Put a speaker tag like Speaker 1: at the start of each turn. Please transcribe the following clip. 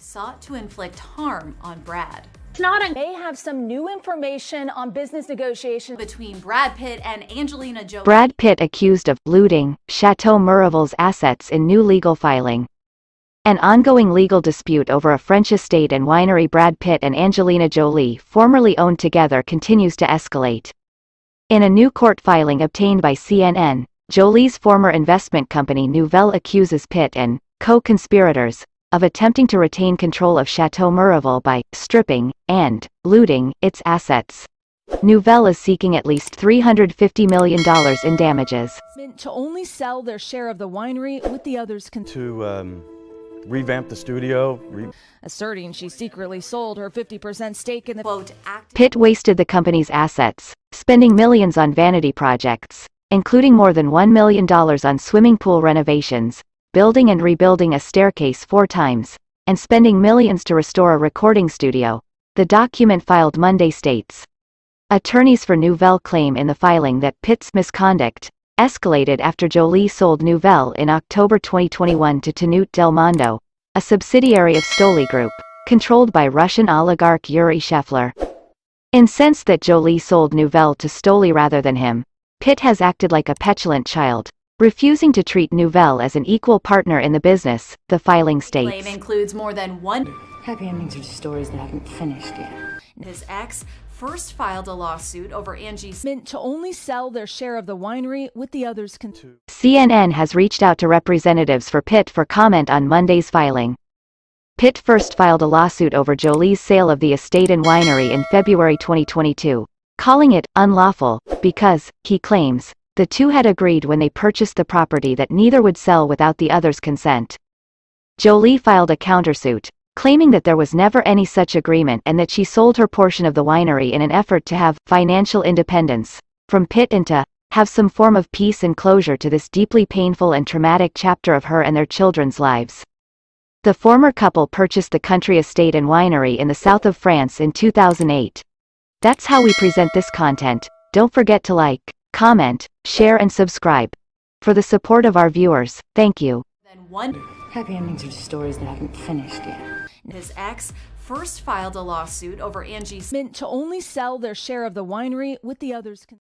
Speaker 1: sought to inflict harm on Brad.
Speaker 2: It's not a
Speaker 3: may have some new information on business negotiations
Speaker 1: Between Brad Pitt and Angelina Jolie.
Speaker 4: Brad Pitt accused of looting Chateau Miraval's assets in new legal filing. An ongoing legal dispute over a French estate and winery Brad Pitt and Angelina Jolie formerly owned together continues to escalate. In a new court filing obtained by CNN, Jolie's former investment company Nouvelle accuses Pitt and co-conspirators of attempting to retain control of Chateau Miraval by stripping and looting its assets. Nouvelle is seeking at least $350 million in damages.
Speaker 3: meant to only sell their share of the winery with the others con-
Speaker 5: to um, revamp the studio. Re-
Speaker 3: asserting she secretly sold her 50% stake in the
Speaker 1: quote, act
Speaker 4: Pitt wasted the company's assets, spending millions on vanity projects, including more than $1 million on swimming pool renovations, building and rebuilding a staircase four times, and spending millions to restore a recording studio, the document filed Monday states. Attorneys for Nouvelle claim in the filing that Pitt's misconduct escalated after Jolie sold Nouvelle in October 2021 to Tenute Del Mondo, a subsidiary of Stoli Group, controlled by Russian oligarch Yuri Shefler. Incensed that Jolie sold Nouvelle to Stoli rather than him, Pitt has acted like a petulant child, refusing to treat Nouvelle as an equal partner in the business, the filing
Speaker 1: claim
Speaker 4: states.
Speaker 1: includes more than one.
Speaker 6: Happy endings are stories that haven't finished yet.
Speaker 1: His ex first filed a lawsuit over Angie's
Speaker 3: meant to only sell their share of the winery with the others con-
Speaker 4: CNN has reached out to representatives for Pitt for comment on Monday's filing. Pitt first filed a lawsuit over Jolie's sale of the estate and winery in February 2022, calling it unlawful because, he claims, the two had agreed when they purchased the property that neither would sell without the other's consent. Jolie filed a countersuit, claiming that there was never any such agreement and that she sold her portion of the winery in an effort to have financial independence from Pitt and to have some form of peace and closure to this deeply painful and traumatic chapter of her and their children's lives. The former couple purchased the country estate and winery in the south of France in 2008. That's how we present this content. Don't forget to like, comment, share and subscribe. For the support of our viewers, thank you.
Speaker 1: than one.
Speaker 6: Happy endings are just stories that haven't finished yet.
Speaker 1: His ex first filed a lawsuit over Angie's
Speaker 3: meant to only sell their share of the winery with the others con-